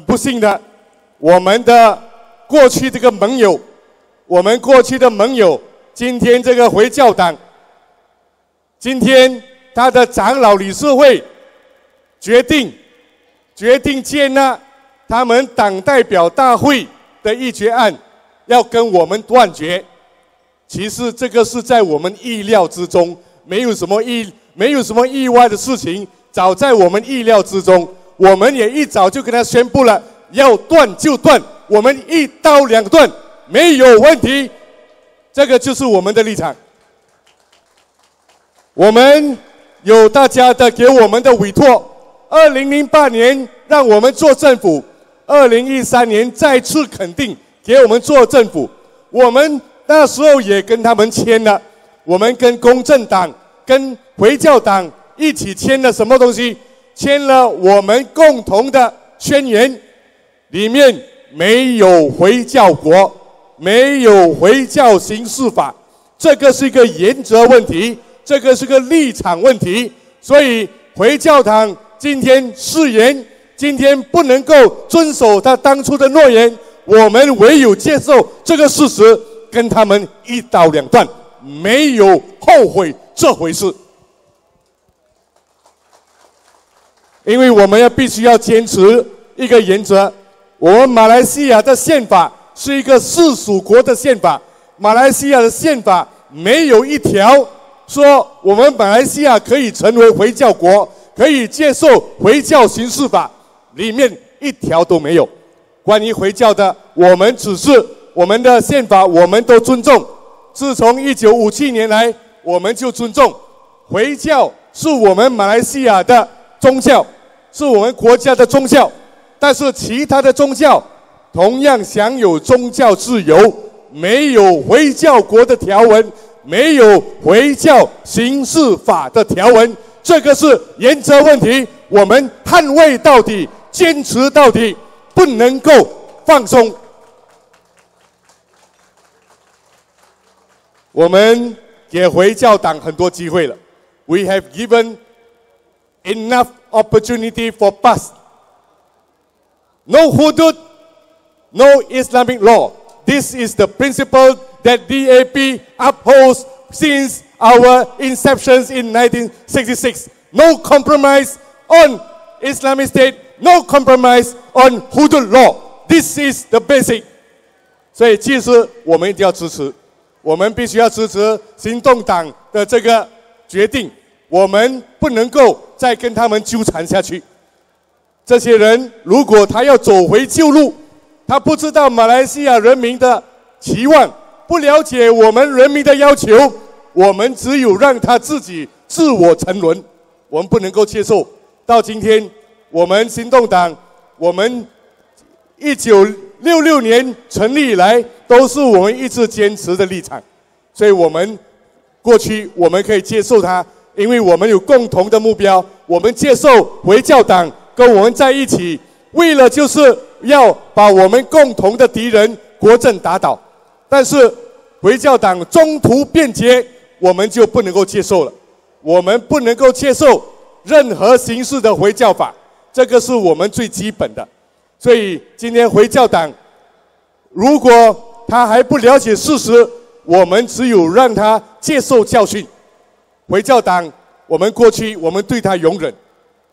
不幸的，我们的过去这个盟友，我们过去的盟友，今天这个回教党，今天他的长老理事会决定决定接纳他们党代表大会的议决案，要跟我们断绝。其实这个是在我们意料之中，没有什么意没有什么意外的事情，早在我们意料之中。我们也一早就跟他宣布了，要断就断，我们一刀两断，没有问题。这个就是我们的立场。我们有大家的给我们的委托，二零零八年让我们做政府，二零一三年再次肯定给我们做政府。我们那时候也跟他们签了，我们跟公正党、跟回教党一起签了什么东西？签了我们共同的宣言，里面没有回教国，没有回教刑事法，这个是一个原则问题，这个是个立场问题。所以回教堂今天誓言，今天不能够遵守他当初的诺言，我们唯有接受这个事实，跟他们一刀两断，没有后悔这回事。因为我们要必须要坚持一个原则，我们马来西亚的宪法是一个世属国的宪法。马来西亚的宪法没有一条说我们马来西亚可以成为回教国，可以接受回教刑事法，里面一条都没有。关于回教的，我们只是我们的宪法，我们都尊重。自从一九五七年来，我们就尊重回教是我们马来西亚的宗教。是我们国家的宗教，但是其他的宗教同样享有宗教自由，没有回教国的条文，没有回教刑事法的条文，这个是原则问题，我们捍卫到底，坚持到底，不能够放松。我们给回教党很多机会了，We have given enough. opportunity for past. No hudud, no Islamic law. This is the principle that DAP upholds since our inception in 1966. No compromise on Islamic State, no compromise on hudud law. This is the basic. 所以，其实我们一定要支持，我们必须要支持行动党的这个决定。 我们不能够再跟他们纠缠下去。这些人如果他要走回旧路，他不知道马来西亚人民的期望，不了解我们人民的要求，我们只有让他自己自我沉沦。我们不能够接受。到今天，我们行动党，我们一九六六年成立以来，都是我们一直坚持的立场。所以，我们过去我们可以接受他。因为我们有共同的目标，我们接受回教党跟我们在一起，为了就是要把我们共同的敌人国政打倒。但是回教党中途变节，我们就不能够接受了。我们不能够接受任何形式的回教法，这个是我们最基本的。所以今天回教党，如果他还不了解事实，我们只有让他接受教训。回教党，我们过去我们对他容忍，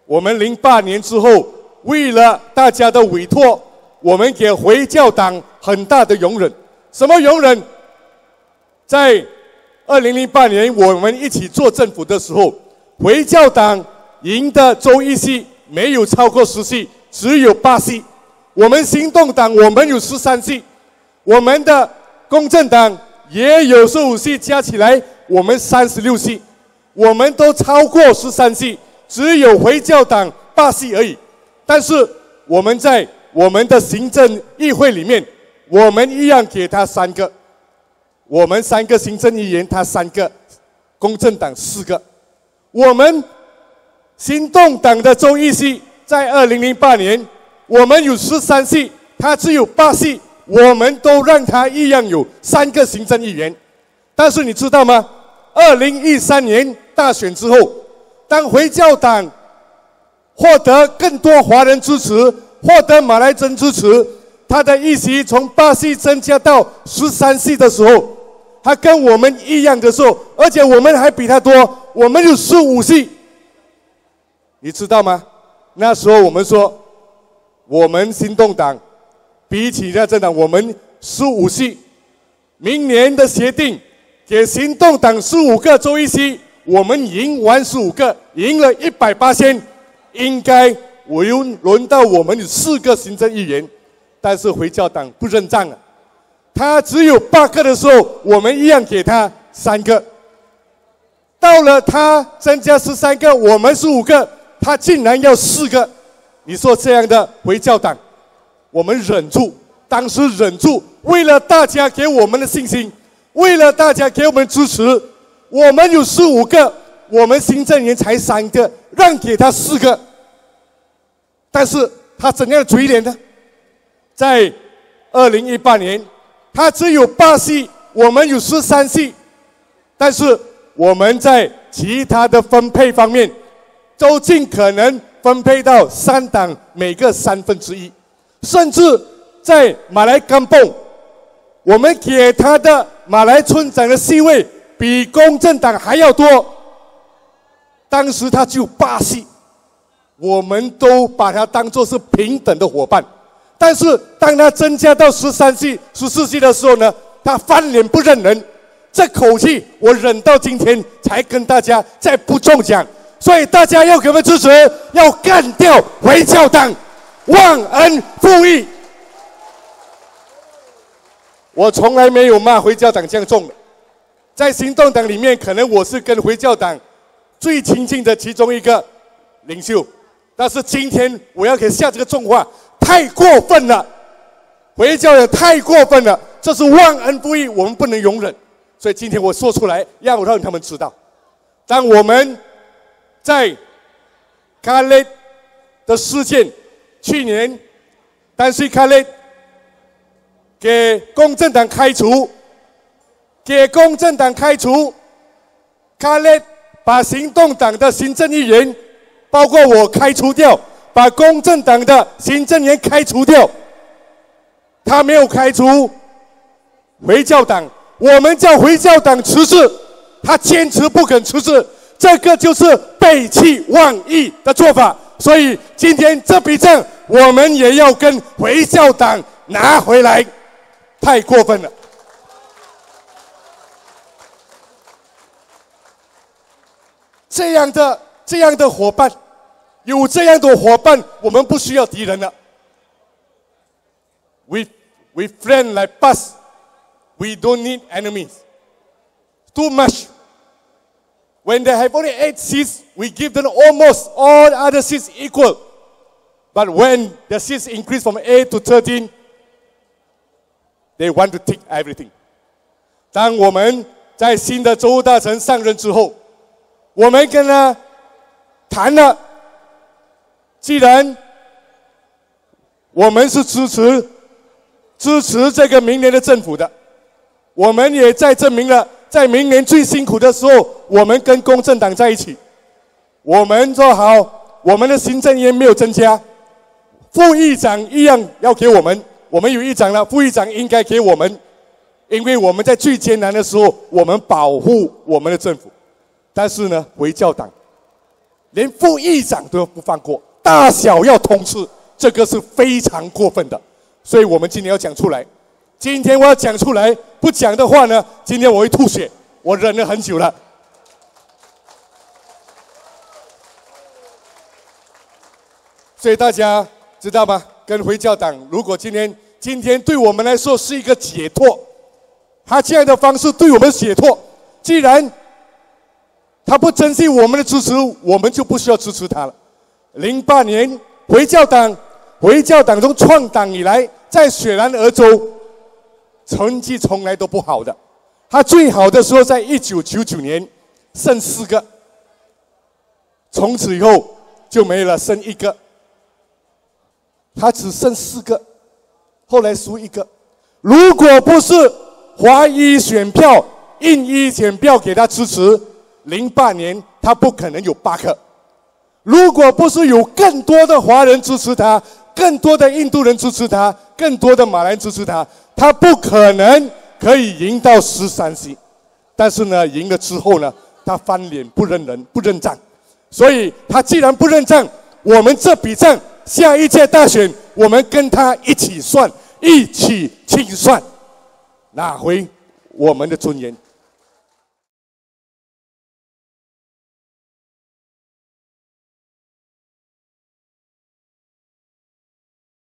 我们零八年之后，为了大家的委托，我们给回教党很大的容忍。什么容忍？在二零零八年我们一起做政府的时候，回教党赢的州议席没有超过十席，只有八席。我们行动党我们有十三席，我们的公正党也有十五席，加起来我们三十六席。我们都超过十三系，只有回教党八系而已。但是我们在我们的行政议会里面，我们一样给他三个，我们三个行政议员，他三个，公正党四个。我们行动党的州议席在二零零八年，我们有十三系，他只有八系，我们都让他一样有三个行政议员。但是你知道吗？二零一三年。大选之后，当回教党获得更多华人支持，获得马来真支持，他的议席从八席增加到十三席的时候，他跟我们一样的时候，而且我们还比他多，我们有十五席。你知道吗？那时候我们说，我们行动党比起那政党，我们十五席。明年的协定给行动党十五个州议席，我们赢完十五个，赢了一百八千，应该我又轮到我们有四个行政议员，但是回教党不认账啊，他只有八个的时候，我们一样给他三个，到了他增加十三个，我们是五个。他竟然要四个，你说这样的回教党，我们忍住，当时忍住，为了大家给我们的信心，为了大家给我们支持，我们有十五个，我们行政员才三个，让给他四个，但是他怎样的嘴脸呢？在二零一八年，他只有八席，我们有十三席，但是我们在其他的分配方面。都尽可能分配到三党每个三分之一，甚至在马来甘蹦，我们给他的马来村长的席位比公正党还要多。当时他就八席，我们都把他当作是平等的伙伴。但是当他增加到十三席、十四席的时候呢，他翻脸不认人。这口气我忍到今天才跟大家再不中奖。所以大家要给我们支持，要干掉回教党，忘恩负义。我从来没有骂回教党这样重的，在行动党里面，可能我是跟回教党最亲近的其中一个领袖，但是今天我要给下这个重话，太过分了，回教也太过分了，这是忘恩负义，我们不能容忍。所以今天我说出来，要让他们知道，当我们。在卡勒的事件，去年，但是卡勒给公正党开除，给公正党开除，卡列把行动党的行政议员，包括我开除掉，把公正党的行政员开除掉，他没有开除回教党，我们叫回教党辞职，他坚持不肯辞职。这个就是背弃忘义的做法，所以今天这笔账我们也要跟回教党拿回来，太过分了。这样的这样的伙伴，有这样的伙伴，我们不需要敌人了。We we friend like us, we don't need enemies. Too much. When they have only eight seats, we give them almost all other seats equal. But when the seats increase from 8 to 13, they want to take everything. 当我们在新的州务大臣上任之后， 我们跟他谈了，既然我们是支持支持这个明年的政府的，我们也在证明了。在明年最辛苦的时候，我们跟公正党在一起，我们做好我们的行政员没有增加，副议长一样要给我们，我们有议长了，副议长应该给我们，因为我们在最艰难的时候，我们保护我们的政府，但是呢，回教党连副议长都不放过，大小要通吃，这个是非常过分的，所以我们今天要讲出来。今天我要讲出来，不讲的话呢，今天我会吐血。我忍了很久了，所以大家知道吗？跟回教党，如果今天今天对我们来说是一个解脱，他这样的方式对我们解脱。既然他不珍惜我们的支持，我们就不需要支持他了。零八年回教党，回教党从创党以来，在雪兰莪州。成绩从来都不好的，他最好的时候在一九九九年，剩四个，从此以后就没了，剩一个，他只剩四个，后来输一个。如果不是华裔选票、印裔选票给他支持，零八年他不可能有八克。如果不是有更多的华人支持他，更多的印度人支持他，更多的马来人支持他，他不可能可以赢到十三席。但是呢，赢了之后呢，他翻脸不认人，不认账。所以他既然不认账，我们这笔账下一届大选，我们跟他一起算，一起清算，拿回我们的尊严。